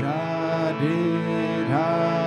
Radhe Radhe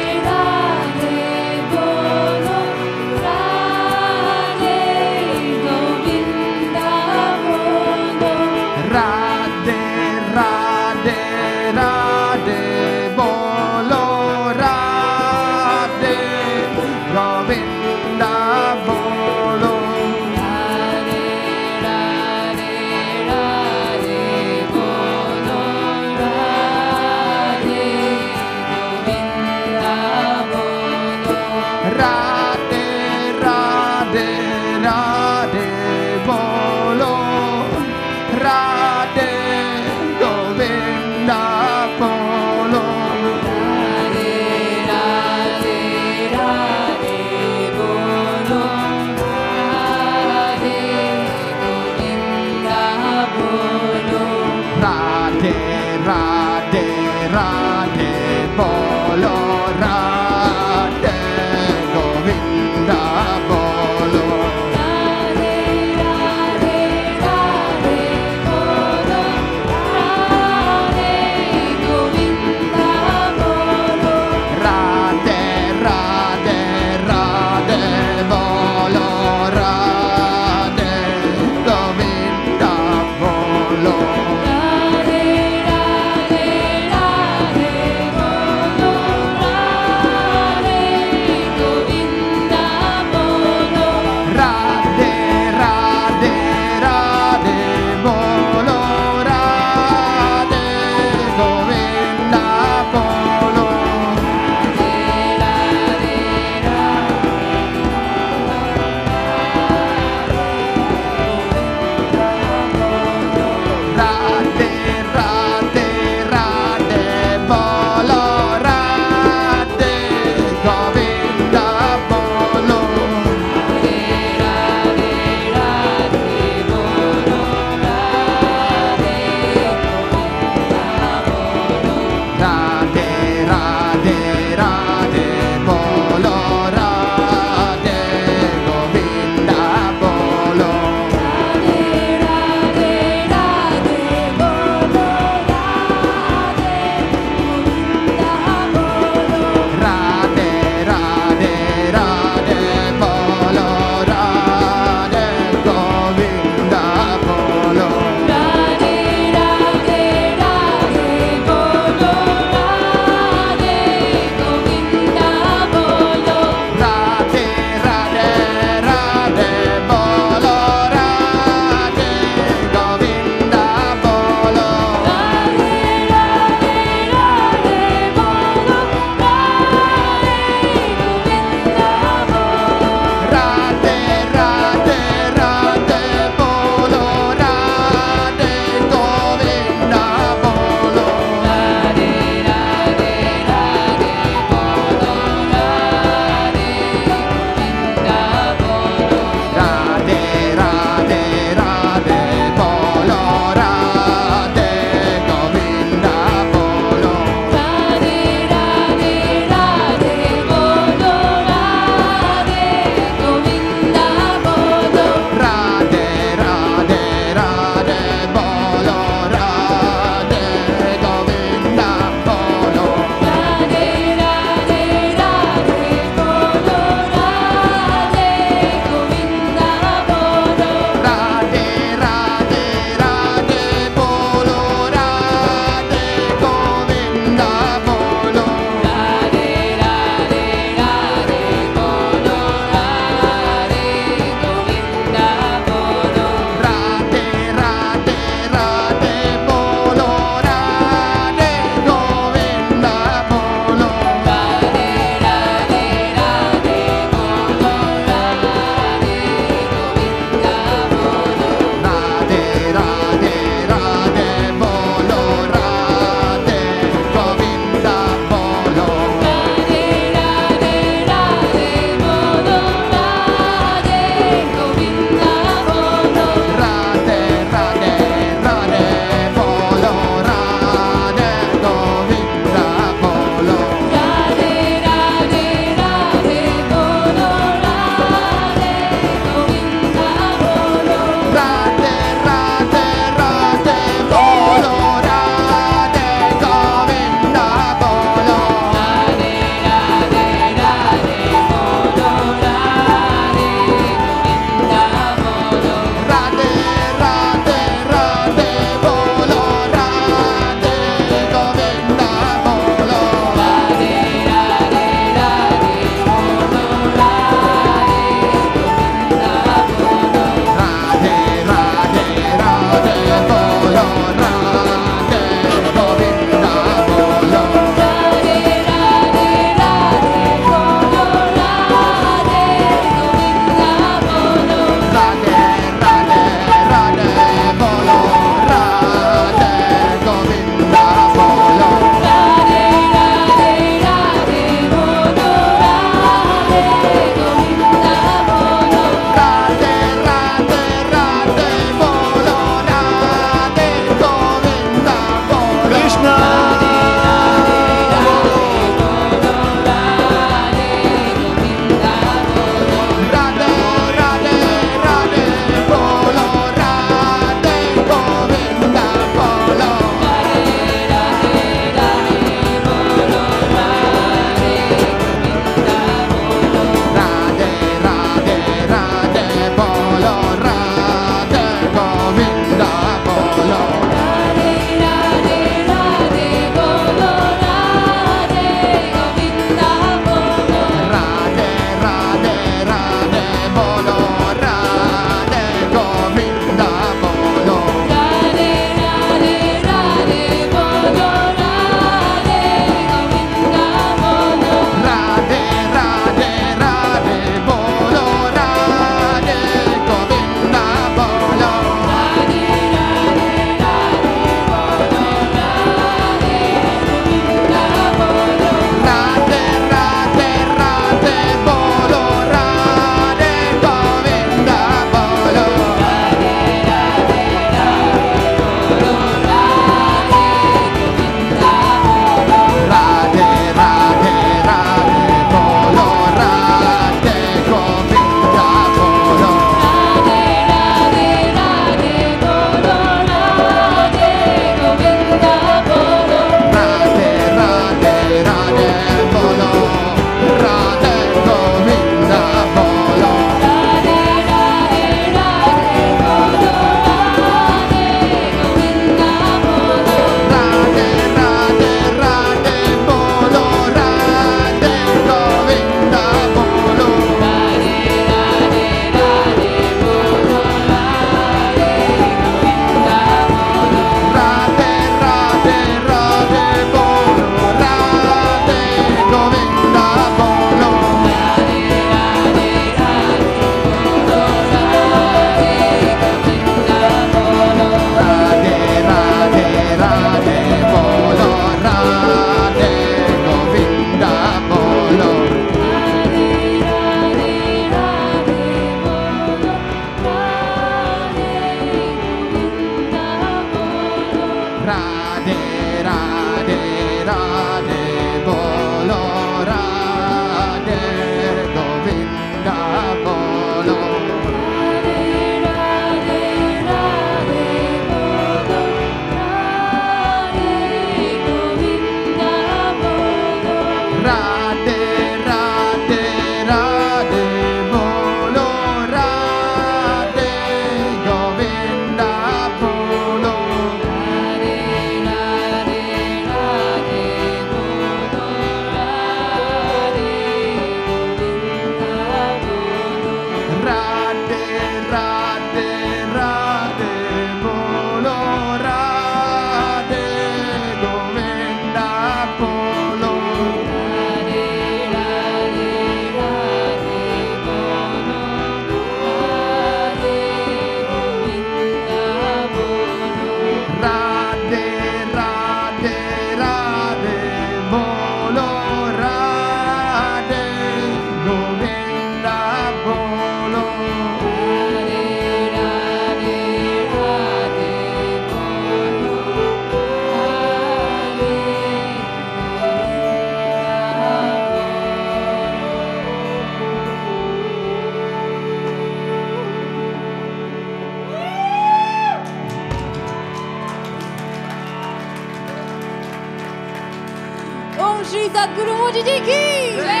गुरु जी की